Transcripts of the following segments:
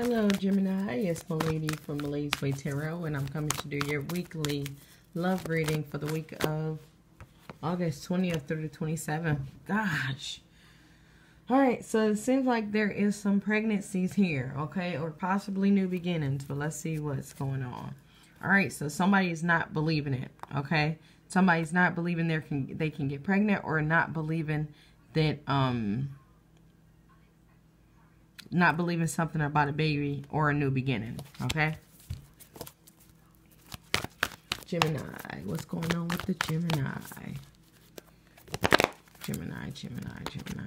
Hello, Gemini. It's Malady from Malady's Way Tarot, and I'm coming to do your weekly love reading for the week of August 20th through the 27th. Gosh. All right, so it seems like there is some pregnancies here, okay, or possibly new beginnings, but let's see what's going on. All right, so somebody's not believing it, okay? Somebody's not believing they can they can get pregnant or not believing that um not believing something about a baby or a new beginning, okay? Gemini, what's going on with the Gemini? Gemini, Gemini, Gemini.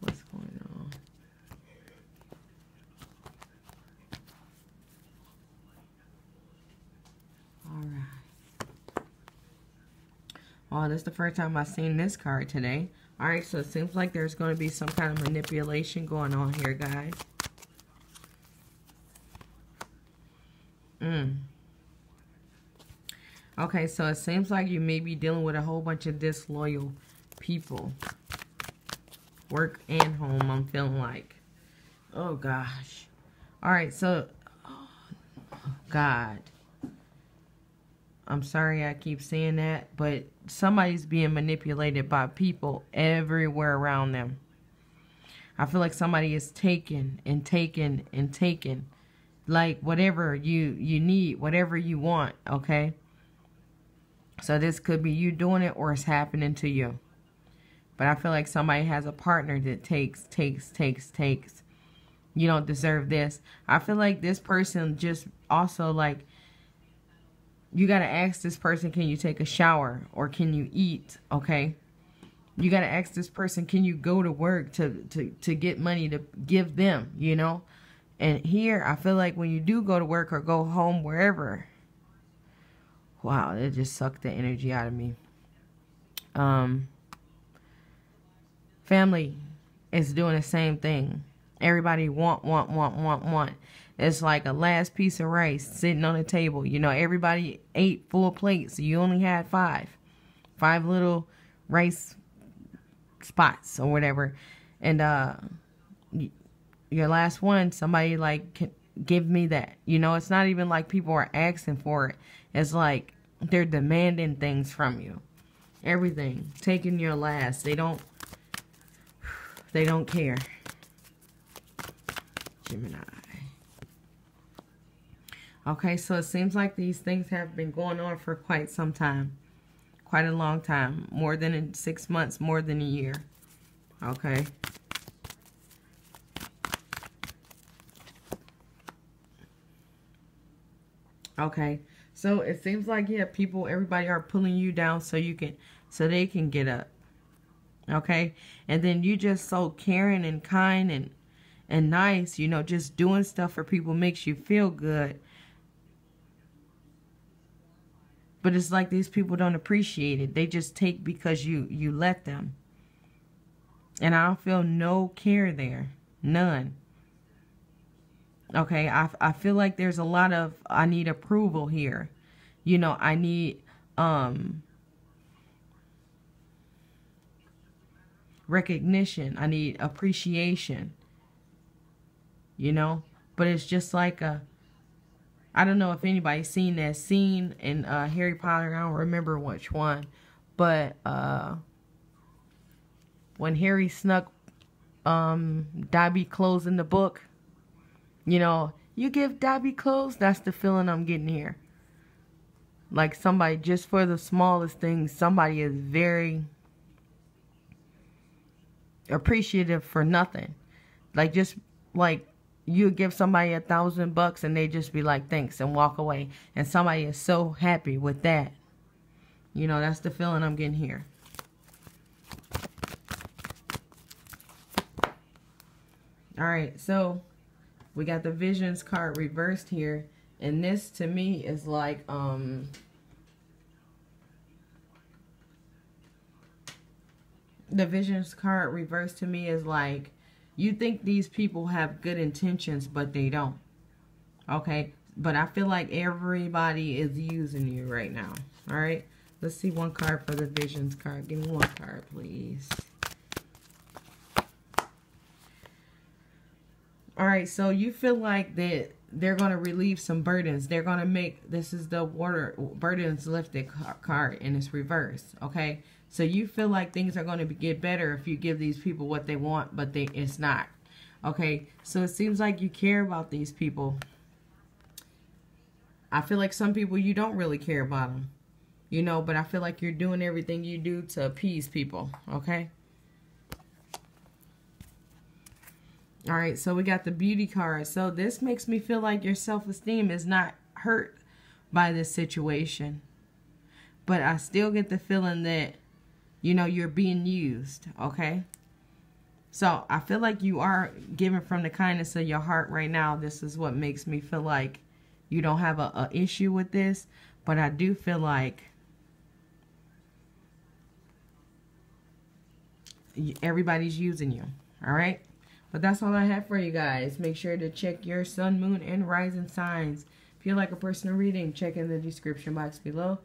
What's going on? All right. Well, this is the first time I've seen this card today. All right, so it seems like there's going to be some kind of manipulation going on here, guys. Mm. Okay, so it seems like you may be dealing with a whole bunch of disloyal people. Work and home, I'm feeling like. Oh, gosh. All right, so... Oh, God. I'm sorry I keep saying that, but somebody's being manipulated by people everywhere around them. I feel like somebody is taking and taking and taking like whatever you you need, whatever you want, okay? So this could be you doing it or it's happening to you. But I feel like somebody has a partner that takes, takes, takes, takes. You don't deserve this. I feel like this person just also like you got to ask this person, can you take a shower or can you eat? Okay. You got to ask this person, can you go to work to, to, to get money to give them, you know? And here, I feel like when you do go to work or go home, wherever, wow, it just sucked the energy out of me. Um, family is doing the same thing. Everybody want, want, want, want, want. It's like a last piece of rice sitting on the table. You know, everybody ate full plates. You only had five. Five little rice spots or whatever. And uh your last one, somebody like give me that. You know, it's not even like people are asking for it. It's like they're demanding things from you. Everything. Taking your last. They don't they don't care. Gemini. Okay, so it seems like these things have been going on for quite some time. Quite a long time. More than six months, more than a year. Okay. Okay. So it seems like, yeah, people, everybody are pulling you down so you can, so they can get up. Okay. And then you just so caring and kind and, and nice, you know, just doing stuff for people makes you feel good. But it's like these people don't appreciate it. They just take because you, you let them. And I don't feel no care there. None. Okay, I, I feel like there's a lot of, I need approval here. You know, I need, um, recognition. I need appreciation. You know? But it's just like a, I don't know if anybody's seen that scene in uh, Harry Potter. I don't remember which one. But uh, when Harry snuck um, Dobby clothes in the book, you know, you give Dobby clothes, that's the feeling I'm getting here. Like somebody, just for the smallest things, somebody is very appreciative for nothing. Like just like you give somebody a thousand bucks and they just be like thanks and walk away. And somebody is so happy with that. You know that's the feeling i'm getting here. All right so we got the visions card reversed here. And this to me is like um the visions card reversed to me is like you think these people have good intentions, but they don't. Okay? But I feel like everybody is using you right now. All right? Let's see one card for the visions card. Give me one card, please. All right, so you feel like that they're going to relieve some burdens. They're going to make this is the water burdens lifted card and it's reverse. Okay, so you feel like things are going to get better if you give these people what they want, but they it's not. Okay, so it seems like you care about these people. I feel like some people you don't really care about them, you know, but I feel like you're doing everything you do to appease people. Okay. All right, so we got the beauty card. So this makes me feel like your self-esteem is not hurt by this situation. But I still get the feeling that, you know, you're being used, okay? So I feel like you are giving from the kindness of your heart right now. This is what makes me feel like you don't have a, a issue with this. But I do feel like everybody's using you, all right? But that's all I have for you guys. Make sure to check your sun, moon, and rising signs. If you'd like a personal reading, check in the description box below.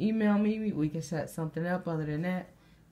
Email me. We can set something up. Other than that,